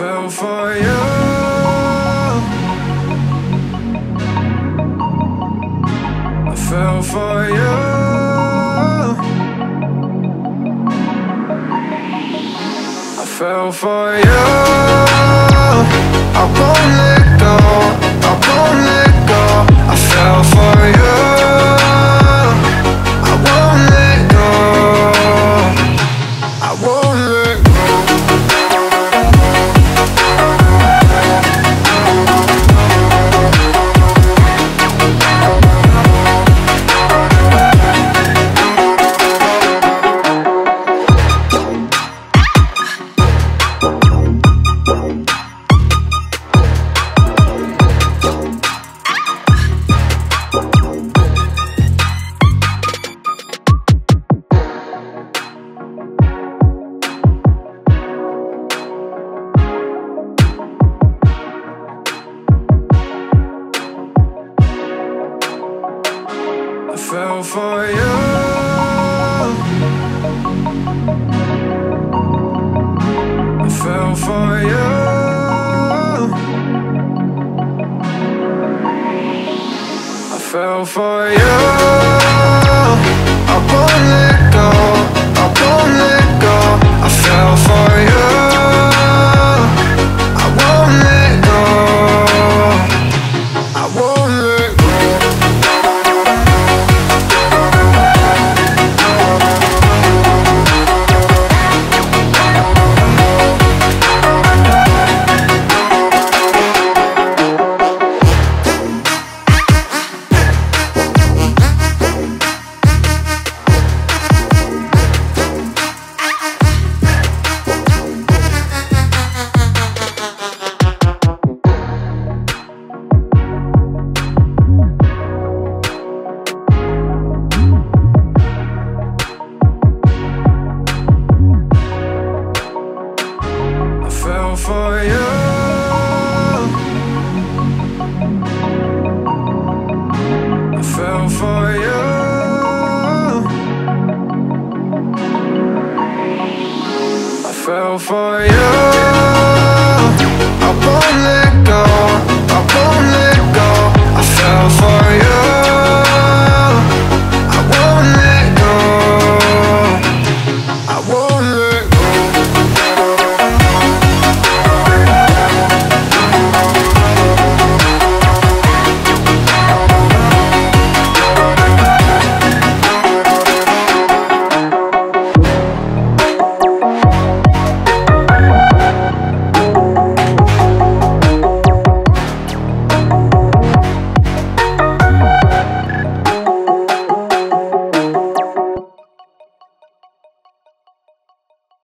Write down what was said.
fell for you. I fell for you. I fell for you. I won't let go. I won't let go. I fell for you. I won't let go. I won't I fell for you. I fell for you. I fell for you. I fell for you. I fell for you. I fell for you. I won't